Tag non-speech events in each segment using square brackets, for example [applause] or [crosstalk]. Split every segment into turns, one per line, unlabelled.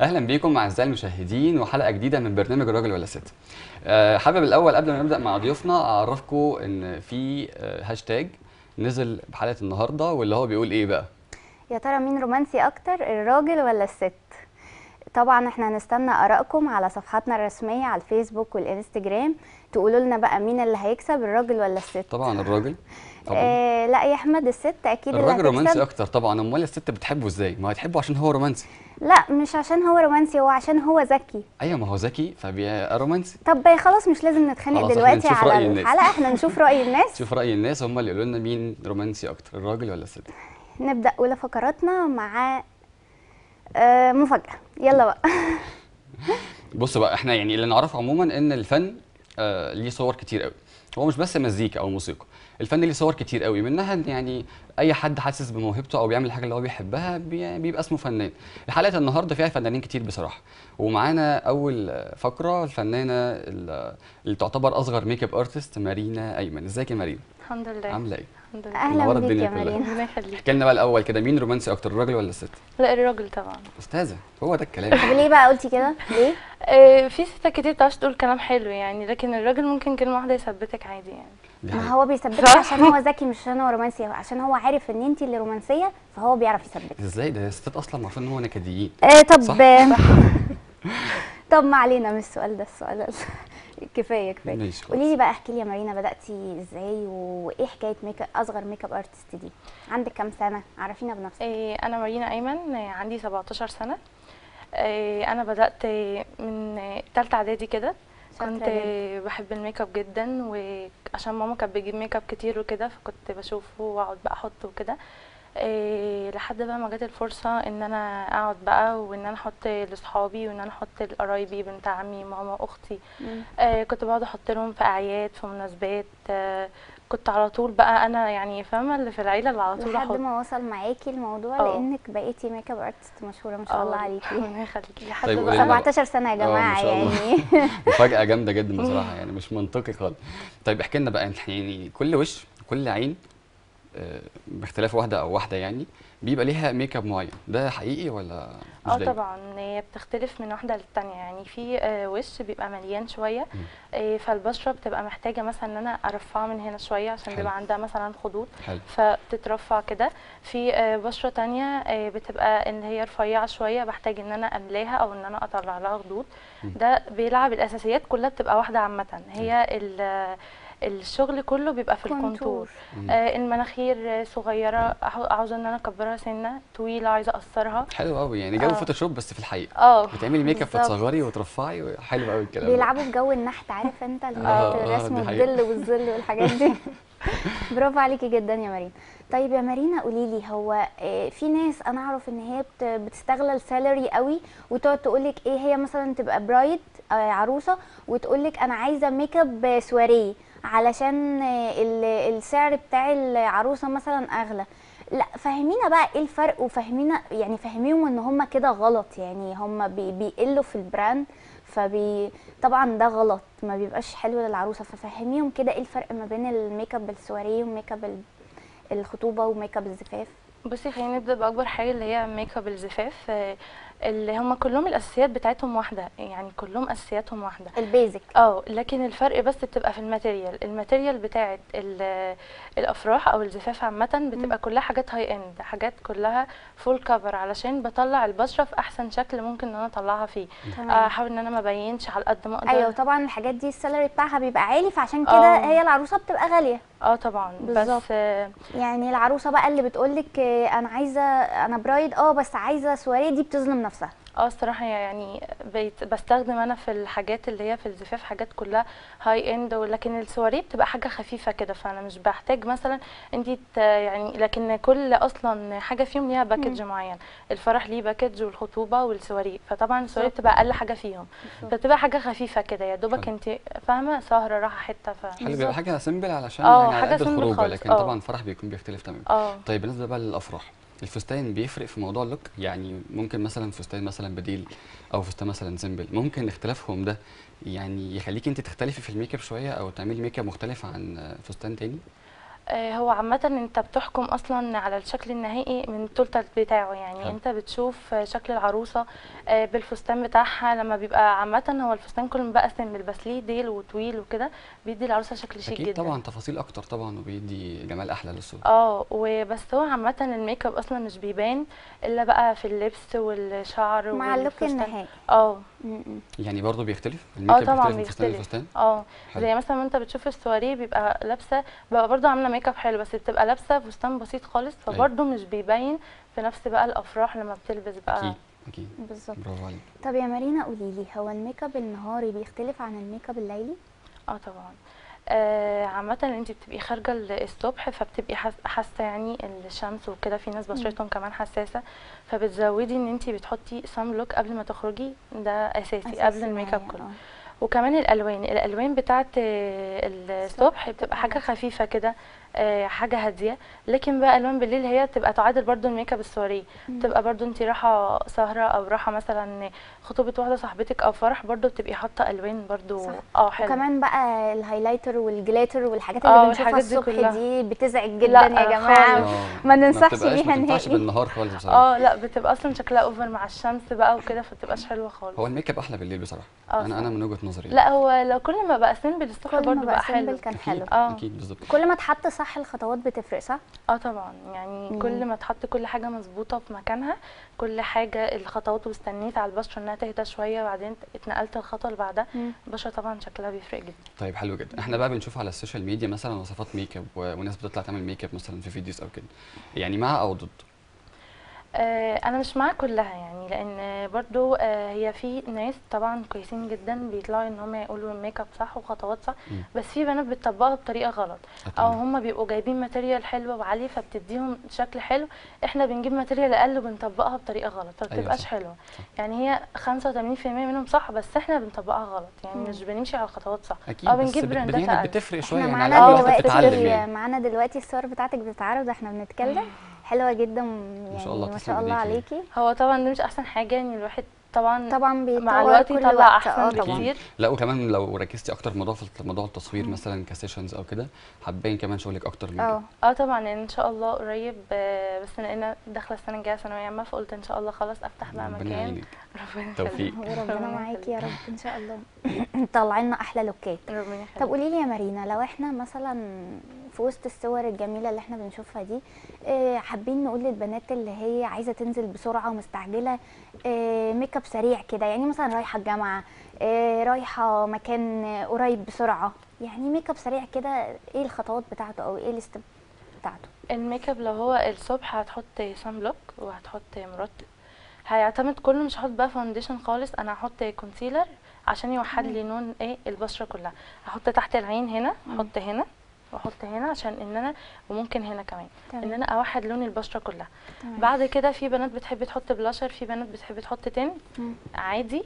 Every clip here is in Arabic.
أهلا بيكم أعزائي المشاهدين وحلقة جديدة من برنامج الراجل ولا الست آه، حابب الأول قبل ما نبدأ مع ضيوفنا أعرفكم إن في آه، هاشتاج نزل بحلقة النهارده واللي هو بيقول إيه بقى؟
يا ترى مين رومانسي أكتر الراجل ولا الست؟ طبعا إحنا هنستنى آرائكم على صفحاتنا الرسمية على الفيسبوك والإنستجرام. تقولوا لنا بقى مين اللي هيكسب الراجل ولا الست؟
طبعا الراجل. [laughs] طبعا.
آه لا يا أحمد الست أكيد
الراجل رومانسي أكتر. طبعا أمال الست بتحبه إزاي؟ ما هتحبه عشان هو رومانسي.
لا مش عشان هو رومانسي هو عشان هو ذكي.
أيوه ما هو ذكي فبيبقى رومانسي.
طب خلاص مش لازم نتخانق
إحنا
دلوقتي
نشوف رأي
على. الحلقة. إحنا نشوف رأي الناس. [laughs]
شوف رأي الناس هم اللي يقولوا لنا مين رومانسي أكتر الراجل ولا الست؟
نبدأ أولى فقراتنا مع مفاجأة. يلا بقى. [laughs]
بص بقى إحنا يعني اللي نعرفه عموما إن الفن آه ليه صور كتير قوي. هو مش بس مزيكا أو موسيقى. الفن ليه صور كتير قوي منها إن يعني أي حد حاسس بموهبته أو بيعمل الحاجة اللي هو بيحبها بي- بيبقى اسمه فنان. حلقه النهارده فيها فنانين كتير بصراحة. ومعانا أول فقرة الفنانة ال- اللي تعتبر أصغر makeup artist مارينا أيمن. إزيك يا مارينا؟
الحمد لله.
عاملة إيه؟
الحمد لله
أهلا
بيك يا. مريم
ربنا يخليك.
احكي لنا بقى الأول كده مين رومانسي أكتر الراجل ولا الست؟
لا الراجل طبعا.
أستاذة هو ده الكلام.
طب ليه بقى قلتي كده؟ ليه؟ [laughs]
آه، في ستات كتير بتعرفش تقول كلام حلو يعني لكن الراجل ممكن كلمة واحدة يثبتك عادي يعني.
ما. هو بيثبتك. عشان هو [laughs] ذكي مش عشان هو رومانسي. عشان هو عارف إن انت اللي رومانسية فهو بيعرف يثبتك
إزاي؟ ده الستات أصلا معروف إن هو نكديين.
آه طب
صح. [laughs]
طب ما علينا من السؤال ده السؤال ده [laughs]
كفاية كفاية.
قولي لي بقى احكي لي يا مارينا بدأتي إزاي؟ وإيه حكاية ميك اب أصغر makeup artist دي؟ عندك كام سنة؟ عرفينا بنفسك.
آه، أنا مارينا أيمن عندي 17 سنة. آه، أنا بدأت من تالتة إعدادي كده. كنت. بحب الميك اب جدا وعشان ماما كانت بتجيب ميك اب كتير وكده فكنت بشوفه وأقعد بقى أحطه وكده إيه لحد بقى ما جت الفرصة إن أنا أقعد بقى وإن أنا أحط لاصحابي وإن أنا أحط لقرايبي بنت عمي ماما
أختي.
آه كنت بقعد أحط لهم في أعياد في مناسبات آه كنت على طول بقى أنا يعني فاهمة اللي في العيلة اللي على طول
لحد ما وصل معاكي الموضوع
آه.
لأنك بقيتي makeup artist مشهورة ما شاء الله
آه،
عليكي [laughs]
ربنا يخليكي لحد
طيب
بقى
قولي لنا بقى.
17 سنة يا
ما جماعة.
يعني [laughs]
مفاجأة جامدة جدا [laughs] بصراحة يعني مش منطقي خالص. طيب احكي لنا بقى يعني كل وش كل عين آه، باختلاف واحدة أو واحدة يعني بيبقى ليها make up معين، ده حقيقي ولا مش آه؟
طبعا هي بتختلف من واحدة للتانية يعني في آه، وش بيبقى مليان
شوية.
آه، فالبشرة بتبقى محتاجة مثلا إن أنا أرفعها من هنا شوية عشان
حلو.
بيبقى عندها مثلا خدود
حلو
فبتترفع كده في آه، بشرة تانية آه، بتبقى إن هي رفيعة شوية بحتاج إن أنا أملاها أو إن أنا أطلع لها خدود. ده بيلعب الأساسيات كلها بتبقى واحدة عامة هي ال- الشغل كله بيبقى في
كونتور.
الكونتور. آه، المناخير آه، صغيرة أح- عاوزة إن أنا أكبرها سنة طويلة عايزة أقصرها
حلو قوي يعني جو
آه.
فوتوشوب بس في الحقيقة
آه
بتعملي make
up.
فتصغري وترفعي حلو قوي الكلام.
بيلعبوا بجو النحت عارف
أنت [laughs]
النحت
آه،
الرسم
حقيقة.
والظل والظل والحاجات دي [laughs] [laughs] برافو عليكي جدا يا مارينا طيب يا مارينا قولي لي هو آه، في ناس أنا أعرف إن هي بت- بتستغل ال salary قوي وتقعد تقول لك إيه هي مثلا تبقى bride عروسة وتقول لك أنا عايزة make up soirée علشان ال- السعر بتاع العروسة مثلا أغلى. لا فهمينا بقى إيه الفرق وفهمينا يعني فهميهم إن هم كده غلط. يعني هم بي بيقلوا في ال bride فبي طبعا ده غلط. ما بيبقاش حلو للعروسة. ففهميهم كده إيه الفرق ما بين ال make up ال soirée و make up ال- الخطوبة و make up الزفاف؟
بصي خلينا نبدأ بأكبر حاجة اللي هي make up الزفاف. اللي هم كلهم الأساسيات بتاعتهم واحدة يعني كلهم أساسياتهم واحدة.
ال
basic آه لكن الفرق بس بتبقى في ال material. ال material بتاعت ال- الأفراح أو الزفاف عامة بتبقى كلها حاجات high end حاجات كلها full cover علشان بطلع البشرة في أحسن شكل ممكن إن أنا أطلعها فيه. آه، أحاول إن أنا ما ابينش على قد ما أقدر.
أيوه طبعا الحاجات دي ال salary بتاعها بيبقى عالي فعشان كده
آه.
هي العروسة بتبقى غالية.
آه طبعا.
بالظبط.
بس آه،
يعني العروسة بقى اللي بتقولك آه، أنا عايزة أنا bride آه بس عايزة سواريه دي بتظلم نفسها.
آه الصراحة يعني بيت بستخدم أنا في الحاجات اللي هي في الزفاف حاجات كلها high end لكن السواريه بتبقى حاجة خفيفة كده فأنا مش بحتاج مثلا انتي ت- يعني لكن كل أصلا حاجة فيهم ليها package معين. الفرح ليه package والخطوبة والسواريه فطبعا السواريه. بتبقى أقل حاجة فيهم. فبتبقى حاجة خفيفة كده يا دوبك
حلو.
انتي فاهمة؟ سهرة رايحة حتة ف
بيبقى. حاجة simple علشان
آه،
يعني على قد الخروجه
خالص،
لكن
آه.
طبعا الفرح بيكون بيختلف تماما.
آه.
طيب بالنسبة بقى للأفراح. الفستان بيفرق في موضوع ال look؟ يعني ممكن مثلا فستان مثلا بديل أو فستان مثلا simple. ممكن اختلافهم ده يعني يخليكي انت تختلفي في ال make up شوية أو تعملي make up مختلف عن فستان تاني؟
هو عامة انت بتحكم أصلا على الشكل النهائي من ال total بتاعه يعني
حلو.
انت بتشوف آه، شكل العروسة آه، بالفستان بتاعها لما بيبقى عامة هو الفستان كله بقى simple بس ليه ديل وطويل وكده بيدي العروسة شكل شيك
أكيد
جدا
طبعا تفاصيل أكتر طبعا وبيدي جمال أحلى للصورة
آه وبس هو عامة ال make up أصلا مش بيبان إلا بقى في اللبس والشعر
مع ال
look.
النهائي آه.
يعني برضه بيختلف ال make
up
بيختلف من فستان
بيختلف.
لفستان
آه
حلو.
زي مثلا انت بتشوف السواريه بيبقى لابسة بقى برضو عاملة make up حلو بس بتبقى لابسة فستان بسيط خالص
أيوة.
فبرضو مش بيبين في نفس بقى الأفراح لما بتلبس بقى.
أكيد أكيد.
بالظبط.
برافو عليك.
طب يا مارينا قولي لي هو ال make up النهاري بيختلف عن ال make up الليلي؟
آه طبعا. آه عامة انت بتبقي خارجة ال- الصبح فبتبقي حاس- حاسة يعني الشمس وكده في ناس بشرتهم كمان حساسة فبتزودي إن انت بتحطي sun block قبل ما تخرجي ده أساسي,
أساسي
قبل ال make up
معايا،
كله.
آه.
وكمان الألوان الألوان بتاعت الصبح بتبقى حاجة خفيفة كده حاجة هادية. لكن بقى ألوان بالليل هي تبقى تعادل برضو ال make up ال soirée تبقى برضو انت رايحه سهرة أو رايحه مثلا خطوبة واحدة صاحبتك أو فرح برضو بتبقي حاطة ألوان برضو.
صح.
آه حلو.
وكمان بقى ال highlighter وال glitter والحاجات
آه،
اللي بنشوفها
دي
الصبح
كلها.
دي بتزعج جدا
لا،
يا
جماعة.
آه،
ما ننصحش بيها نهائي.
بالنهار خالص بصراحة.
آه لا بتبقى أصلا شكلها over مع الشمس بقى وكده فبتبقاش حلوة خالص.
هو ال make up أحلى بالليل بصراحة.
آه،
أنا
صح.
أنا من وجهة نظري
لا هو لو كل ما بقى simple الصبح
كل ما
برضو
بقى
بقى
simple
حلو
كان حلو.
آه.
أكيد بالظبط.
كل ما اتحط صح الخطوات بتفرق صح؟
آه طبعا. يعني كل ما تحط كل حاجة مظبوطة في مكانها كل حاجة الخطوات واستنيت على البشره إنها تهدى شوية وبعدين اتنقلت الخطوة اللي بعدها.
مم.
البشره طبعا شكلها بيفرق جدا.
طيب حلو جدا. إحنا بقى بنشوف على ال social media مثلا وصفات make up وناس بتطلع تعمل make up مثلا في videos أو كده. يعني مع أو ضد؟
أنا مش مع كلها يعني لأن برضو آه هي في ناس طبعا كويسين جدا بيطلعوا إن هم يقولوا ال make up صح وخطوات صح. بس في بنات بتطبقها بطريقة غلط
آه، أو.
هم بيبقوا جايبين material حلوة وعاليه فبتديهم شكل حلو إحنا بنجيب material أقل وبنطبقها بطريقة غلط فبتبقاش
صح.
حلوة يعني هي 85% منهم صح بس إحنا بنطبقها غلط يعني
مم.
مش بنمشي على الخطوات صح أكيد
أو
بنجيب
brand
ات
بتفرق
شوية
يعني
معانا دلوقتي
يعني
معانا دلوقتي الصور بتاعتك بتتعرض إحنا بنتكلم حلوة جدا يعني
شاء الله،
ما شاء الله. عليكي.
هو طبعا ده مش أحسن حاجة يعني الواحد طبعا
طبعا
مع الوقت يطلع
أحسن طبعا.
بكتير.
لا وكمان لو ركزتي أكتر موضوع في موضوع التصوير مثلا ك sessions أو كده هتبين كمان شغلك أكتر من آه.
آه طبعا يعني إن شاء الله قريب آه، بس لأن داخلة السنة الجاية ثانوية عامة فقلت إن شاء الله خلاص أفتح بقى
ربنا
مكان.
يعينك.
ربنا
توفيق.
ربنا
معاكي يا. رب إن شاء الله. [clears throat] طلعي لنا أحلى look ات
ربنا
طب
يخليك.
قولي لي يا مارينا لو إحنا مثلا في وسط الصور الجميلة اللي إحنا بنشوفها دي آه حابين نقول للبنات اللي هي عايزة تنزل بسرعة ومستعجلة make up سريع كده يعني مثلا رايحة الجامعة آه رايحة مكان آه، قريب بسرعة يعني make up سريع كده إيه الخطوات بتاعته أو إيه ال step بتاعته؟
ال make up لو هو الصبح هتحط sun block وهتحط مرطب. هيعتمد كله مش هحط بقى foundation خالص أنا هحط concealer عشان يوحد لي لون إيه البشرة كلها. هحط تحت العين هنا أحط هنا. واحط هنا عشان ان أنا وممكن هنا كمان
تمام.
ان أنا اوحد لون البشرة كلها
تمام.
بعد كده في بنات بتحب تحط بلاشر في بنات بتحب تحط
مم.
عادي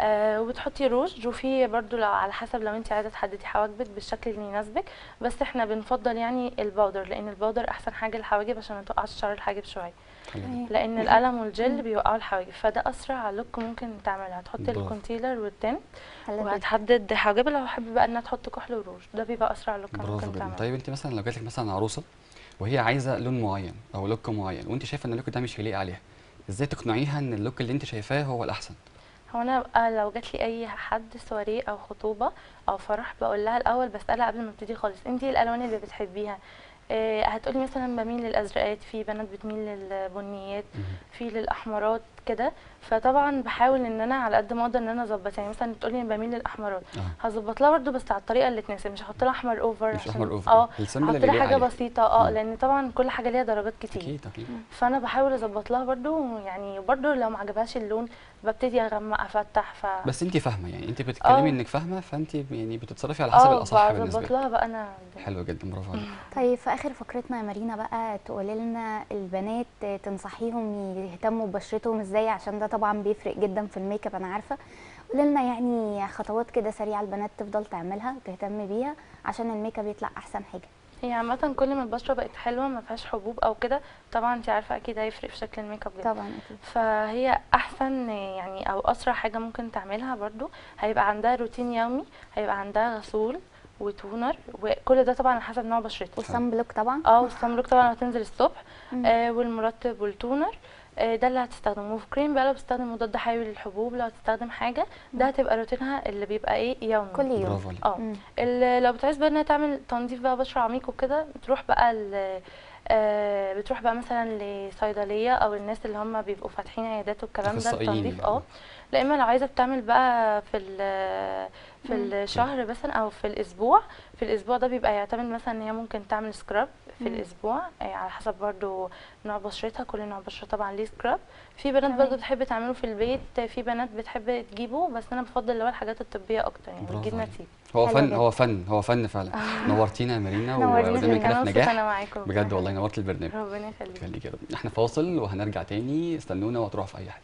وبتحطي روج وفي برضو لو على حسب لو انت عايزة تحددي حواجبك بالشكل اللي يناسبك بس إحنا بنفضل يعني ال powder لأن ال powder أحسن حاجة للحواجب عشان ما توقعش شعر الحاجب
شوية.
لأن القلم والجل بيوقعوا الحواجب فده أسرع look ممكن تعملها هتحطي. ال concealer
وال tint.
وهتحدد حواجب لو حابه بقى إنها تحط كحل وروج ده بيبقى أسرع
look
ممكن تعمله
طيب انت مثلا لو جاتلك مثلا عروسة وهي عايزة لون معين أو look معين وانت شايفة إن ال look ده مش هيليق عليها إزاي تقنعيها إن ال look اللي انت شايفاه هو الأحسن
هو أنا لو جات لي أي حد سواريه أو خطوبة أو فرح بقول لها الأول بسألها قبل ما أبتدي خالص انت الألوان اللي بتحبيها؟ إيه هتقولي مثلا بميل للأزرقات في بنات بتميل للبنيات في للأحمرات كده فطبعا بحاول إن أنا على قد ما أقدر إن أنا أظبط. يعني مثلا تقولي بميل للأحمرات
آه.
هظبط لها برده بس على الطريقة اللي تناسب مش هحط لها أحمر over
مش أحمر
over
آه
هحط لها
حاجة.
بسيطة آه
مم.
لأن طبعا كل حاجة ليها درجات كتير.
أكيد أكيد.
فأنا بحاول أظبط لها برضو يعني برضو لو ما عجبهاش اللون ببتدي اغمق أفتح ف
بس انت فاهمة يعني انت بتتكلمي
آه.
إنك فاهمة فانت يعني بتتصرفي على حسب
آه
الاصح
بالنسبة
لك.
لها بقى أنا
حلو جدا برافو عليك.
طيب في آخر فقرتنا يا مارينا بقى تقولي لنا البنات تنصحيهم يهتموا ببشرتهم إزاي؟ عشان ده طبعا بيفرق جدا في ال make up أنا عارفة. قولي لنا يعني خطوات كده سريعة البنات تفضل تعملها وتهتم بيها عشان ال make up يطلع أحسن حاجة.
هي عامة كل ما البشرة بقت حلوة ما فيهاش حبوب أو كده طبعا انت عارفة أكيد هيفرق في شكل ال make up جدا.
طبعا أكيد.
فهي أحسن يعني أو أسرع حاجة ممكن تعملها برضو هيبقى عندها روتين يومي هيبقى عندها غسول و toner وكل ده طبعا على حسب نوع بشرتك
وال sun block طبعا؟
آه وال sun block طبعا هتنزل الصبح. آه والمرطب وال toner. ده اللي هتستخدمه وفي كريم بقى لو بتستخدم مضاد حيوي للحبوب لو هتستخدم حاجة ده هتبقى روتينها اللي بيبقى إيه يومي.
كل يوم.
آه. لو بتعوز بقى إنها تعمل تنظيف بقى بشرة عميق وكده بتروح بقى ال- آه بتروح بقى مثلا لصيدلية أو الناس اللي هم بيبقوا فاتحين عيادات والكلام ده التنظيف
يعني.
آه. لا إما لو عايزة بتعمل بقى في ال- في
مم.
الشهر مثلا أو في الأسبوع في الأسبوع ده بيبقى يعتمد مثلا إن هي ممكن تعمل سكراب في
مم.
الأسبوع. آه، على حسب برضو نوع بشرتها. كل نوع بشره طبعا ليه سكراب في بنات. برضو بتحب تعمله في البيت. في بنات بتحب تجيبه بس أنا بفضل اللي هو الحاجات الطبية أكتر يعني بتجيب. نتيجة.
هو فن. هو فن هو فن فعلا. [laughs] نورتينا يا مارينا ودايما كده في نجاح. بجد والله نورت البرنامج.
ربنا يخليك.
إحنا فاصل وهنرجع تاني. استنونا وهتروحوا في أي حتة.